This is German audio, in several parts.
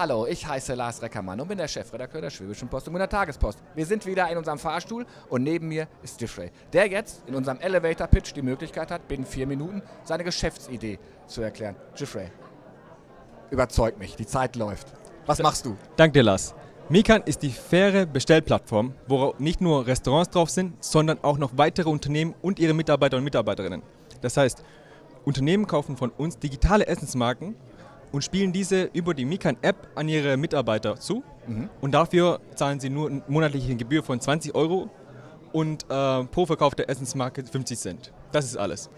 Hallo, ich heiße Lars Reckermann und bin der Chefredakteur der Schwäbischen Post und der Tagespost. Wir sind wieder in unserem Fahrstuhl und neben mir ist Diffray, der jetzt in unserem Elevator Pitch die Möglichkeit hat, binnen vier Minuten seine Geschäftsidee zu erklären. Diffray, überzeug mich, die Zeit läuft. Was machst du? Danke dir, Lars. Mikan ist die faire Bestellplattform, wo nicht nur Restaurants drauf sind, sondern auch noch weitere Unternehmen und ihre Mitarbeiter und Mitarbeiterinnen. Das heißt, Unternehmen kaufen von uns digitale Essensmarken und spielen diese über die Mikan-App an ihre Mitarbeiter zu. Mhm. Und dafür zahlen sie nur eine monatliche Gebühr von 20 Euro und äh, pro verkaufte Essensmarke 50 Cent. Das ist alles.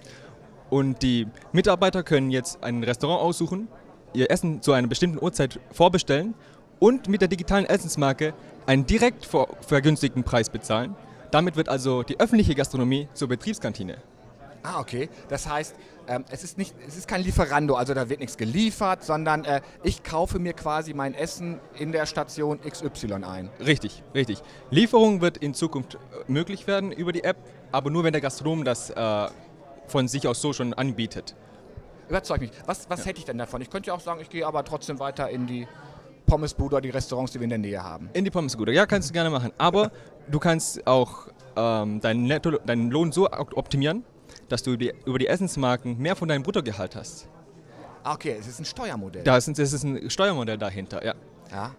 Und die Mitarbeiter können jetzt ein Restaurant aussuchen, ihr Essen zu einer bestimmten Uhrzeit vorbestellen und mit der digitalen Essensmarke einen direkt vergünstigten Preis bezahlen. Damit wird also die öffentliche Gastronomie zur Betriebskantine. Ah, okay. Das heißt, ähm, es, ist nicht, es ist kein Lieferando, also da wird nichts geliefert, sondern äh, ich kaufe mir quasi mein Essen in der Station XY ein. Richtig, richtig. Lieferung wird in Zukunft äh, möglich werden über die App, aber nur wenn der Gastronom das äh, von sich aus so schon anbietet. Überzeug mich. Was, was ja. hätte ich denn davon? Ich könnte ja auch sagen, ich gehe aber trotzdem weiter in die Pommesbude oder die Restaurants, die wir in der Nähe haben. In die Pommesbude, ja, kannst du gerne machen. Aber du kannst auch ähm, deinen, Netto, deinen Lohn so optimieren, dass du über die Essensmarken mehr von deinem Bruttogehalt hast. Ah, okay, es ist ein Steuermodell. Da ist, es ist ein Steuermodell dahinter, ja. ja.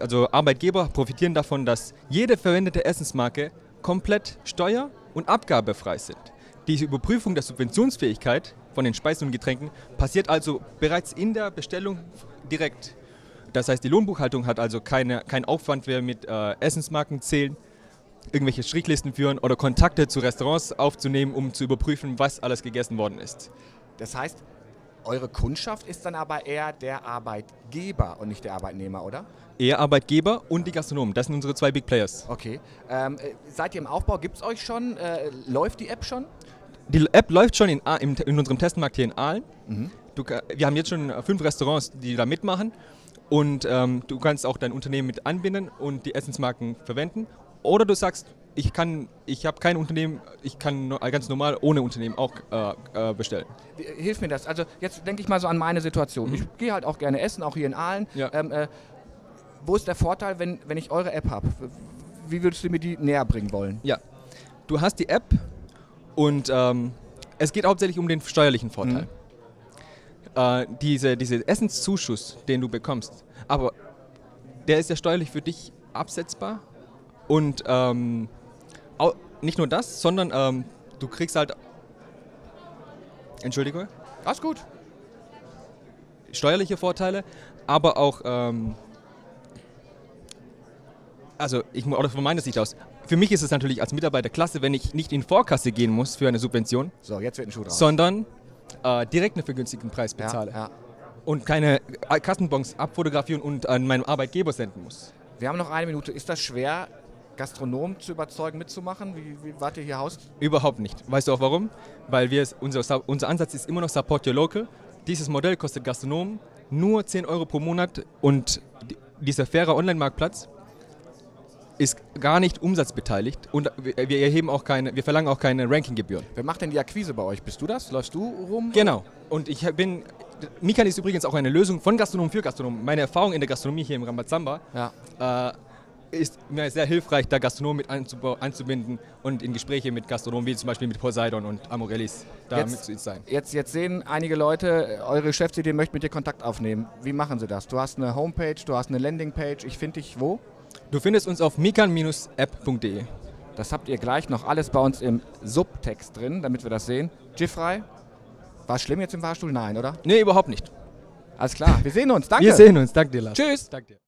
Also Arbeitgeber profitieren davon, dass jede verwendete Essensmarke komplett steuer- und abgabefrei sind. Die Überprüfung der Subventionsfähigkeit von den Speisen und Getränken passiert also bereits in der Bestellung direkt. Das heißt, die Lohnbuchhaltung hat also keine, keinen Aufwand mehr mit äh, Essensmarken zählen, irgendwelche Strichlisten führen oder Kontakte zu Restaurants aufzunehmen, um zu überprüfen, was alles gegessen worden ist. Das heißt, eure Kundschaft ist dann aber eher der Arbeitgeber und nicht der Arbeitnehmer, oder? Eher Arbeitgeber und die Gastronomen. Das sind unsere zwei Big Players. Okay. Ähm, äh, seid ihr im Aufbau? Gibt es euch schon? Äh, läuft die App schon? Die App läuft schon in, in, in unserem Testmarkt hier in Aalen. Mhm. Du, wir haben jetzt schon fünf Restaurants, die da mitmachen. Und ähm, du kannst auch dein Unternehmen mit anbinden und die Essensmarken verwenden. Oder du sagst, ich kann, ich habe kein Unternehmen, ich kann ganz normal ohne Unternehmen auch äh, äh bestellen. Hilf mir das. Also jetzt denke ich mal so an meine Situation. Mhm. Ich gehe halt auch gerne essen, auch hier in Aalen. Ja. Ähm, äh, wo ist der Vorteil, wenn, wenn ich eure App habe? Wie würdest du mir die näher bringen wollen? Ja, du hast die App und ähm, es geht hauptsächlich um den steuerlichen Vorteil. Mhm. Äh, diese, diese Essenszuschuss, den du bekommst, aber der ist ja steuerlich für dich absetzbar und ähm, nicht nur das, sondern ähm, du kriegst halt. Entschuldigung? Alles gut. Steuerliche Vorteile, aber auch. Ähm, also, ich, oder von meiner Sicht aus, für mich ist es natürlich als Mitarbeiter klasse, wenn ich nicht in Vorkasse gehen muss für eine Subvention. So, jetzt wird ein Schuh drauf. Sondern äh, direkt einen vergünstigten Preis bezahle. Ja, ja. Und keine Kassenbons abfotografieren und an meinen Arbeitgeber senden muss. Wir haben noch eine Minute. Ist das schwer, Gastronomen zu überzeugen, mitzumachen? Wie, wie wart ihr hier Haus? Überhaupt nicht. Weißt du auch warum? Weil wir unser, unser Ansatz ist immer noch Support Your Local. Dieses Modell kostet Gastronomen nur 10 Euro pro Monat und dieser faire Online-Marktplatz ist gar nicht umsatzbeteiligt und wir erheben auch keine, wir verlangen auch keine Rankinggebühren. Wer macht denn die Akquise bei euch? Bist du das? Läufst du rum? Genau. Und ich bin, Mikan ist übrigens auch eine Lösung von Gastronomen für Gastronomen. Meine Erfahrung in der Gastronomie hier im Rambazamba ja. äh, ist mir sehr hilfreich, da Gastronomen mit einzubinden und in Gespräche mit Gastronomen, wie zum Beispiel mit Poseidon und Amorellis, da jetzt, mit zu sein. Jetzt, jetzt sehen einige Leute, eure Geschäftsidee möchte mit dir Kontakt aufnehmen. Wie machen sie das? Du hast eine Homepage, du hast eine Landingpage. Ich finde dich wo? Du findest uns auf mikan-app.de. Das habt ihr gleich noch alles bei uns im Subtext drin, damit wir das sehen. Giffrey, war es schlimm jetzt im Fahrstuhl? Nein, oder? Nee, überhaupt nicht. Alles klar, wir sehen uns. Danke. Wir sehen uns. Danke dir, Lars. Tschüss. Danke dir.